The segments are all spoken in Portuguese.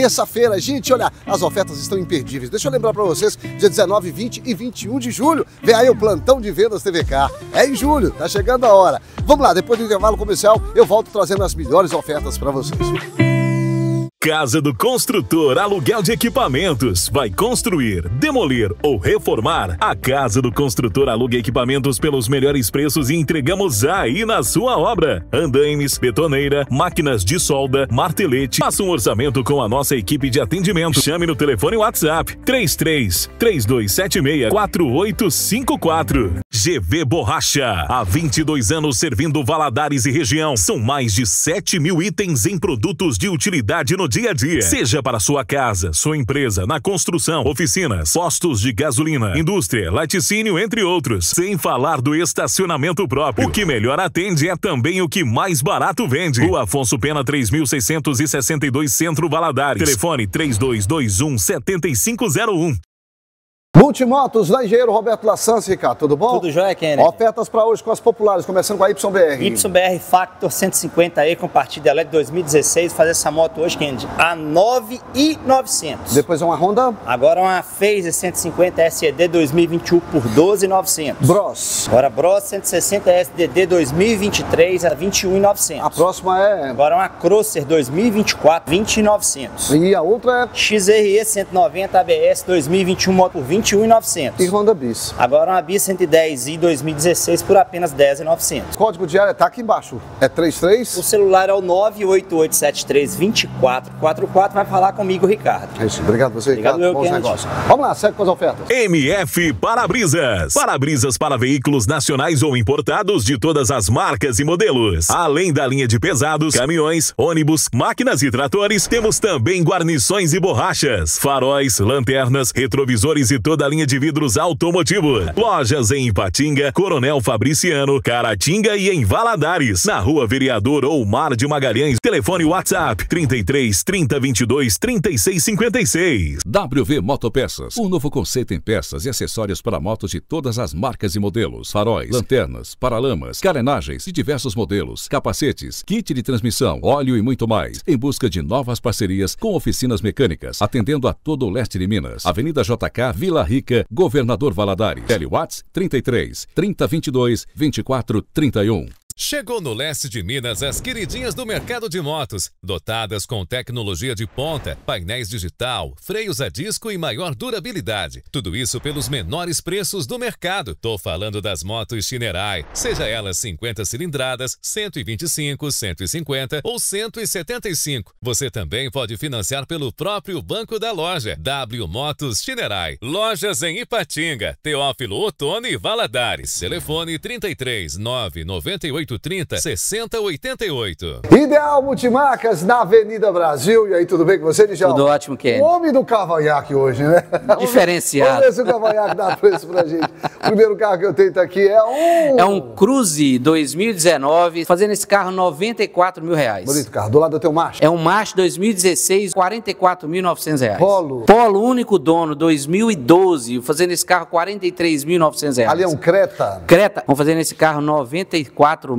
terça-feira. Gente, olha, as ofertas estão imperdíveis. Deixa eu lembrar para vocês, dia 19, 20 e 21 de julho, vem aí o plantão de vendas TVK. É em julho, tá chegando a hora. Vamos lá, depois do intervalo comercial, eu volto trazendo as melhores ofertas para vocês. Casa do Construtor Aluguel de Equipamentos. Vai construir, demolir ou reformar? A Casa do Construtor aluga equipamentos pelos melhores preços e entregamos aí na sua obra. Andaimes, betoneira, máquinas de solda, martelete. Faça um orçamento com a nossa equipe de atendimento. Chame no telefone WhatsApp 33 3276 4854. GV Borracha. Há 22 anos servindo Valadares e região. São mais de 7 mil itens em produtos de utilidade no dia a dia. Seja para sua casa, sua empresa, na construção, oficinas, postos de gasolina, indústria, laticínio, entre outros. Sem falar do estacionamento próprio. O que melhor atende é também o que mais barato vende. Rua Afonso Pena 3662 Centro Valadares. Telefone 3221 7501. Multimotos da Engenheiro Roberto Lassance, Ricardo, tudo bom? Tudo jóia, Kenner. Ofertas para hoje com as populares, começando com a YBR. YBR Factor 150E com partida LED 2016, fazer essa moto hoje, Kenny, a 9,900. Depois é uma Honda? Agora uma Phase 150 SED 2021 por 12,900. Bros. Agora Bros 160 SDD 2023 a 21,900. A próxima é? Agora uma Crosser 2024 20,900. E a outra é? XRE 190 ABS 2021 moto por 20 21,900. E Honda Bis. Agora uma Bis 110 e 2016 por apenas 10,900. Código de área tá aqui embaixo. É 33? O celular é o 988732444. Vai falar comigo, Ricardo. É isso. Obrigado você, Obrigado, Ricardo. Bons negócios. Vamos lá, segue com as ofertas. MF Parabrisas. Parabrisas para veículos nacionais ou importados de todas as marcas e modelos. Além da linha de pesados, caminhões, ônibus, máquinas e tratores, temos também guarnições e borrachas, faróis, lanternas, retrovisores e toda a linha de vidros automotivo. Lojas em Ipatinga, Coronel Fabriciano, Caratinga e em Valadares. Na Rua Vereador ou Mar de Magalhães. Telefone WhatsApp 33 30 22 36 56. WV Motopeças, um novo conceito em peças e acessórios para motos de todas as marcas e modelos, faróis, lanternas, paralamas, carenagens de diversos modelos, capacetes, kit de transmissão, óleo e muito mais, em busca de novas parcerias com oficinas mecânicas, atendendo a todo o leste de Minas. Avenida JK, Vila Rica, Governador Valadares. Telewatts 33 3022 2431. Chegou no leste de Minas as queridinhas do mercado de motos, dotadas com tecnologia de ponta, painéis digital, freios a disco e maior durabilidade. Tudo isso pelos menores preços do mercado. Tô falando das motos Shinerai, seja elas 50 cilindradas, 125, 150 ou 175. Você também pode financiar pelo próprio banco da loja. W Motos Shinerai. Lojas em Ipatinga, Teófilo Otoni e Valadares. Telefone 33 998 30 6088. Ideal Multimarcas na Avenida Brasil. E aí, tudo bem com você, Djalma? Tudo ótimo, Kenny. O homem do cavanhaque hoje, né? Diferenciado. Vamos ver se o cavanhaque dá preço pra gente. O primeiro carro que eu tenho tá aqui é um... É um Cruze 2019, fazendo esse carro 94 mil reais. Bonito carro. Do lado eu tenho um macho. É um March 2016, 44.900 reais. Polo. Polo único dono 2012, fazendo esse carro 43.900 reais. Ali é um Creta. Creta, vamos fazer nesse carro 94.900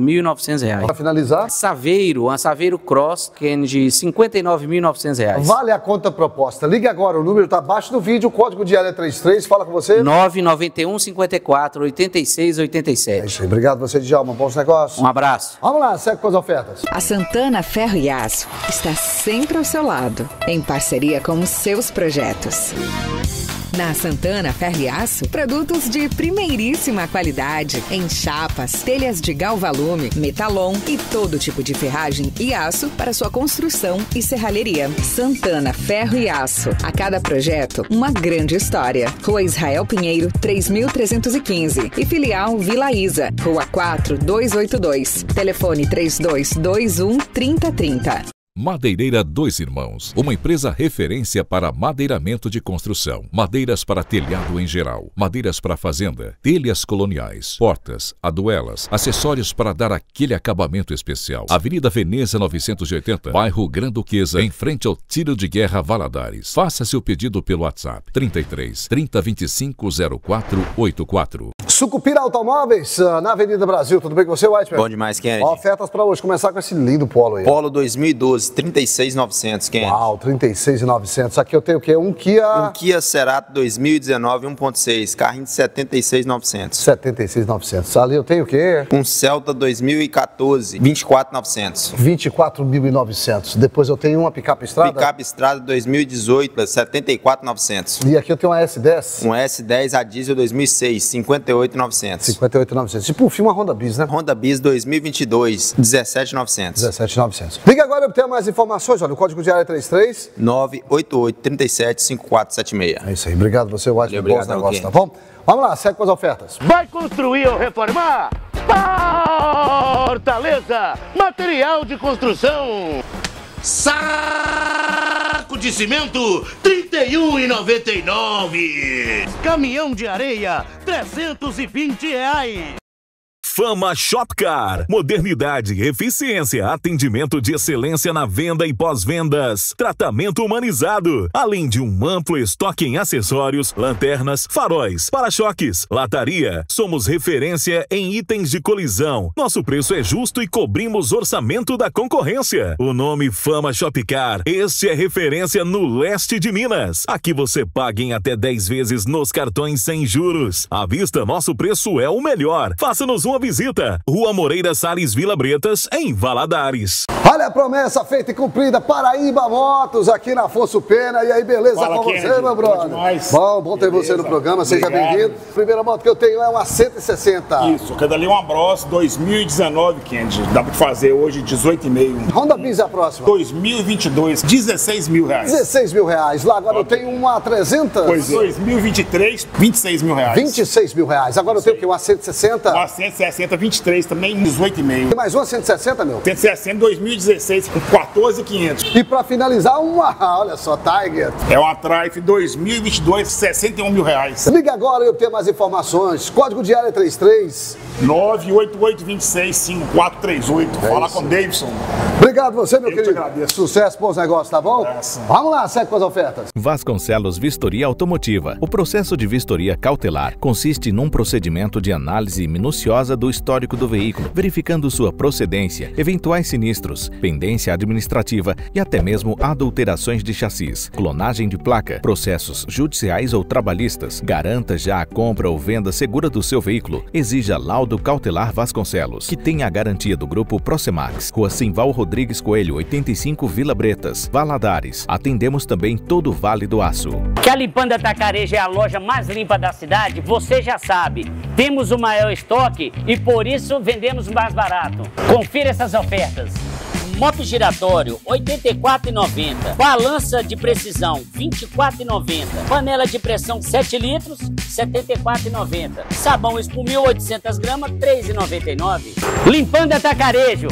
reais. Pra finalizar, Saveiro, uma Saveiro Cross, que é de 59.900 reais. vale a conta proposta. Ligue agora, o número tá abaixo do vídeo, o código de área é 33. Fala com você. 991 54 86 É 87. isso aí. Obrigado você, Djalma. Bons negócios. Um abraço. Vamos lá, segue com as ofertas. A Santana Ferro e Aço está sempre ao seu lado, em parceria com os seus projetos. Na Santana Ferro e Aço, produtos de primeiríssima qualidade em chapas, telhas de galvalume, metalon e todo tipo de ferragem e aço para sua construção e serralheria. Santana Ferro e Aço. A cada projeto, uma grande história. Rua Israel Pinheiro, 3315 e filial Vila Isa, Rua 4 282. Telefone 3221 3030. Madeireira Dois Irmãos, uma empresa referência para madeiramento de construção, madeiras para telhado em geral, madeiras para fazenda, telhas coloniais, portas, aduelas, acessórios para dar aquele acabamento especial. Avenida Veneza 980, bairro Granduquesa, em frente ao Tiro de Guerra Valadares. Faça seu pedido pelo WhatsApp 33 30 25 0484. Sucupira Automóveis, ah, na Avenida Brasil. Tudo bem com você, White? Bom demais, Kennedy. Ofertas para hoje. Começar com esse lindo Polo aí. Polo 2012, 36,900, Kennedy. Uau, 36,900. Aqui eu tenho o quê? Um Kia... Um Kia Cerato 2019 1.6, carrinho de 76,900. 76,900. Ali eu tenho o quê? Um Celta 2014, 24,900. 24.900. Depois eu tenho uma picape estrada. Picape Estrada 2018, 74,900. E aqui eu tenho uma S10. Um S10 a diesel 2006, 58,900. 58,900. Tipo, filme uma Honda Bis, né? Honda Bis 2022, 17,900. 17,900. Liga agora e obtenha mais informações. Olha, o código de área é 33. 988 37 5476. É isso aí. Obrigado você, Bons obrigado, negócios, ok. tá bom? Vamos lá, segue com as ofertas. Vai construir ou reformar? Fortaleza, material de construção. Saco de cimento, R$ 31,99. Caminhão de areia, 320 reais. Fama Shopcar. Modernidade, eficiência, atendimento de excelência na venda e pós-vendas. Tratamento humanizado. Além de um amplo estoque em acessórios, lanternas, faróis, para-choques, lataria. Somos referência em itens de colisão. Nosso preço é justo e cobrimos orçamento da concorrência. O nome Fama Shopcar. Este é referência no leste de Minas. Aqui você paga em até 10 vezes nos cartões sem juros. À vista, nosso preço é o melhor. Faça-nos uma visita. Rua Moreira Salles Vila Bretas, em Valadares. Olha a promessa feita e cumprida. Paraíba Motos, aqui na Afonso Pena. E aí, beleza Fala, com Kennedy. você, meu brother? Bom, bom ter Beleza. você no programa. Seja bem-vindo. Primeira moto que eu tenho é uma 160. Isso, cada ali é uma Bros 2019, Candy. Dá pra fazer hoje 18,5. Honda Bis é a próxima. 2022, 16 mil reais. 16 mil reais. Lá agora eu tenho uma 300. Pois é. 2023, 26 mil reais. 26 mil reais. Agora eu tenho o quê? Uma 160. Uma 160, 23 também, 18,5. Tem mais uma 160, meu? 160, 2016, com 14,500. E pra finalizar, uma, olha só, Tiger. É uma Trife 2022, 61 mil reais. Liga agora e obtenha mais informações. Código de área 33. 988 26 5438. Fala isso. com o Davidson. Obrigado você, meu Eu te querido. agradeço. Sucesso, bons negócios, tá bom? Abraço. Vamos lá, segue com as ofertas. Vasconcelos Vistoria Automotiva. O processo de vistoria cautelar consiste num procedimento de análise minuciosa do histórico do veículo, verificando sua procedência, eventuais sinistros, pendência administrativa e até mesmo adulterações de chassis, clonagem de placa, processos judiciais ou trabalhistas. Garanta já a compra ou venda segura do seu veículo. Exija laudo cautelar Vasconcelos, que tem a garantia do grupo Procemax. Rua Simval Rodrigues Coelho, 85 Vila Bretas, Valadares. Atendemos também todo o Vale do Aço. Que a Limpanda Tacareja é a loja mais limpa da cidade, você já sabe. Temos o maior estoque e por isso vendemos mais barato. Confira essas ofertas. Moto giratório, R$ 84,90. Balança de precisão, R$ 24,90. Panela de pressão, 7 litros, R$ 74,90. Sabão espumil, 800 gramas, R$ 3,99. Limpando Atacarejo.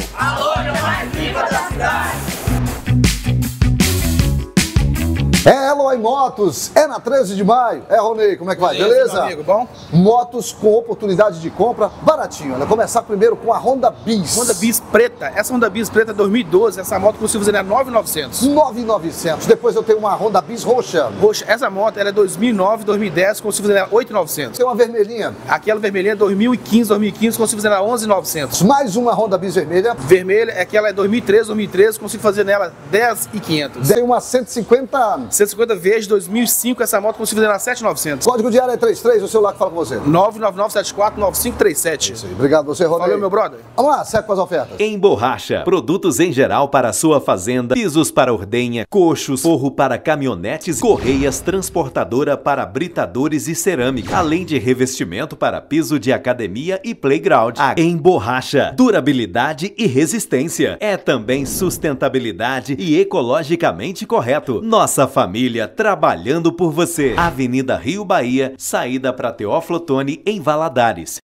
É Eloy Motos, é na 13 de maio. É, Ronei, como é que vai? Beleza? meu amigo, bom? Motos com oportunidade de compra baratinho. Olha, começar primeiro com a Honda Bis. Honda Bis preta. Essa Honda Bis preta é 2012, essa moto fazer é 9,900. 9,900. Depois eu tenho uma Honda Bis roxa. Poxa, essa moto ela é 2009, 2010, consigo fazer ela 8,900. Tem uma vermelhinha. Aquela vermelhinha é 2015, 2015, consigo fazer ela 11,900. Mais uma Honda Bis vermelha. Vermelha é aquela é 2013, 2013, consigo fazer nela 10,500. Tem uma 150. 150 verde 2005, essa moto consigo fazer nela 7,900. Código de área é 33, o celular que fala com você. 999749537. Obrigado você, Ronei. Valeu, meu brother. Vamos lá, segue com as ofertas. Em borracha, produtos em geral para a sua fazenda, pisos para ordenha, coxos, forro para caminhonetes, correias, transportadora para britadores e cerâmica, além de revestimento para piso de academia e playground. A em borracha, durabilidade e resistência. É também sustentabilidade e ecologicamente correto. Nossa família trabalhando por você. Avenida Rio Bahia, saída para Teófilo em Valadares.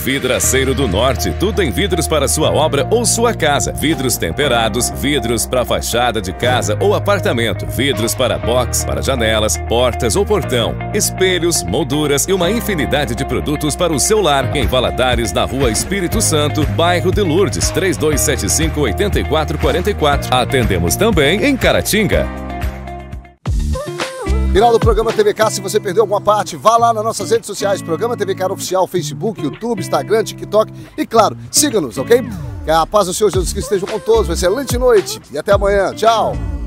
Vidraceiro do Norte, tudo em vidros para sua obra ou sua casa. Vidros temperados, vidros para fachada de casa ou apartamento, vidros para box, para janelas, portas ou portão, espelhos, molduras e uma infinidade de produtos para o seu lar. Em Valadares, na Rua Espírito Santo, bairro de Lourdes, 3275-8444. Atendemos também em Caratinga. Final do programa TVK, se você perdeu alguma parte, vá lá nas nossas redes sociais, Programa TVK Oficial, Facebook, YouTube, Instagram, TikTok e claro, siga-nos, ok? Que a paz do Senhor Jesus Cristo esteja com todos, uma excelente noite e até amanhã. Tchau!